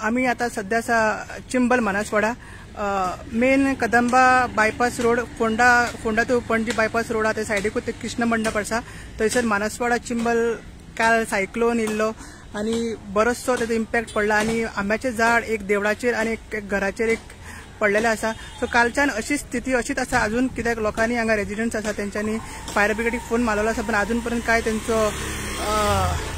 आम्ही आता सध्याचा Chimbel Mansawada main Kadamba bypass road Ponda Ponda to Panaji bypass road आता सायडीकूच ते कृष्ण मंडप आसा थंयसर मानसवाडा चिंबल काल सायक्लोन इल्लो आनी बरोचसो तेजो इम्पॅक्ट पडला आनी आंब्याचें झाड एक देवळाचेर आनी एक घराचेर एक पडलेले आसा सो कालच्यान अशी स्थिती अशीच आसा अजून कित्याक लोकांनी हांगा रेजिडंट्स आसा तेंच्यांनी फायर ब्रिगेडीक फोन मारलेलो आसा पण अजून पर्यंत काय तेंचो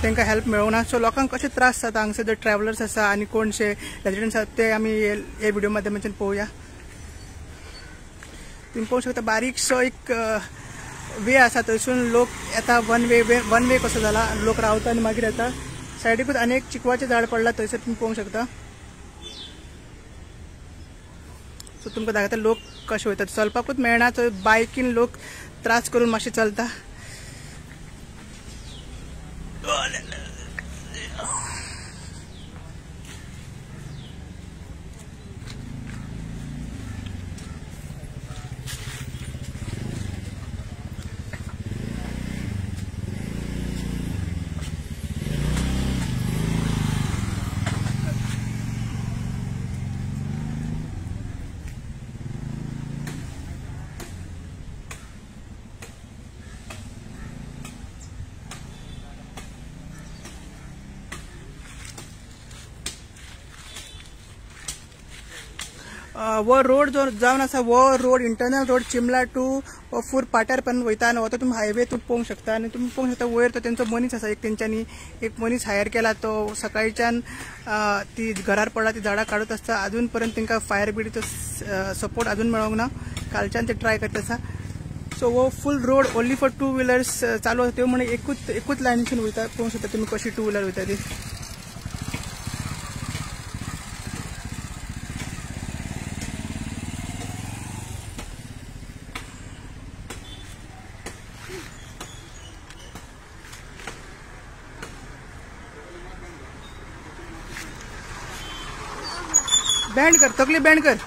तांकां हेल्प मेळूंक ना. सो लोकांक कशे त्रास जाता हांगसर जे ट्रॅव्हलर्स आसा आनी कोणशे रेजिडंट्स आसा ते आमी हे व्हिडिओ माध्यमांतल्यान पळोवया तुम्ही पळोवंक शकता बारीकसो एक वे आसा थंयसून लोक येता वन वे वन वे कसो जाला लोक रावता आनी मागीर येता सायडीकूच अनेक चिकवाचें झाड पडला थंयसर तुमी पळोवंक शकता. सो तुमकां दाखयता लोक कशे वयतात चलपाकूच मेळना थंय बायकीन लोक त्रास करून मातशे चलता. वो रोड जो जावन आसा वो रोड इंटरनल रोड चिमला टू फूर पाट्यार पर्यंत वयता आनी हो तुम्ही हायवे तुम्ही पळोवंक शकता. आनी तुम्ही पळोवंक शकता वयर तो तेंचो मनीस आसा एक तेंच्यांनी एक मनीस हायर केला तो. सकाळच्यान ती घरार पडला ती झाडां काडूत आसता अजून पर्यंत तेंकां फायर ब्रिगेडीचो सपोर्ट अजून मेळोंक ना. कालच्यान ते ट्राय करता आसा सो वो full road only for two wheelers चालू आसा त्यो म्हणजे एकूच एकूच लायनीसून वयता पळोवंक शकता तुम्ही कशी टू व्हिलर वयता ती बँड कर तकली बँड कर.